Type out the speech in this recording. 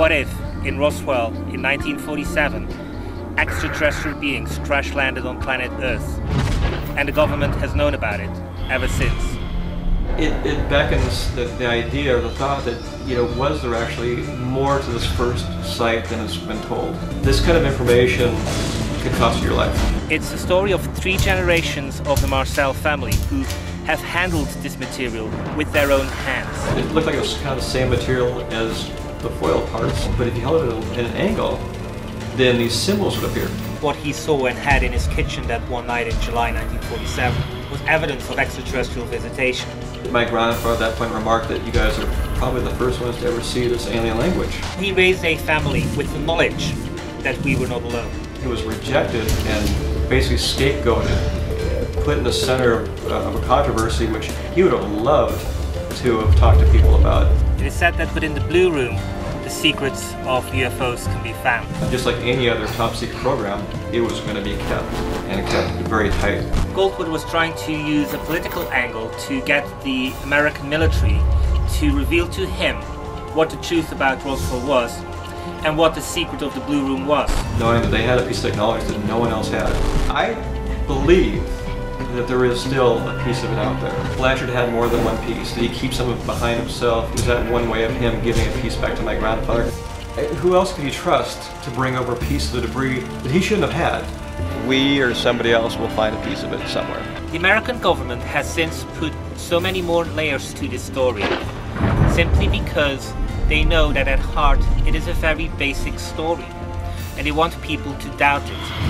What if, in Roswell in 1947, extraterrestrial beings crash landed on planet Earth, and the government has known about it ever since? It, it beckons the, the idea or the thought that, you know, was there actually more to this first sight than has been told? This kind of information could cost you your life. It's the story of three generations of the Marcel family who have handled this material with their own hands. It looked like it was kind of the same material as the foil parts, but if you held it at an angle, then these symbols would appear. What he saw and had in his kitchen that one night in July 1947 was evidence of extraterrestrial visitation. My grandfather at that point remarked that you guys are probably the first ones to ever see this alien language. He raised a family with the knowledge that we were not alone. He was rejected and basically scapegoated, put in the center of, uh, of a controversy which he would have loved to have talked to people about. It is said that within the Blue Room, the secrets of UFOs can be found. Just like any other top secret program, it was going to be kept, and kept very tight. Goldwater was trying to use a political angle to get the American military to reveal to him what the truth about Roswell was and what the secret of the Blue Room was. Knowing that they had a piece of technology that no one else had. I believe that there is still a piece of it out there. Blanchard had more than one piece. Did he keep some of it behind himself? Was that one way of him giving a piece back to my grandfather? Uh, Who else could he trust to bring over a piece of the debris that he shouldn't have had? We or somebody else will find a piece of it somewhere. The American government has since put so many more layers to this story, simply because they know that at heart it is a very basic story, and they want people to doubt it.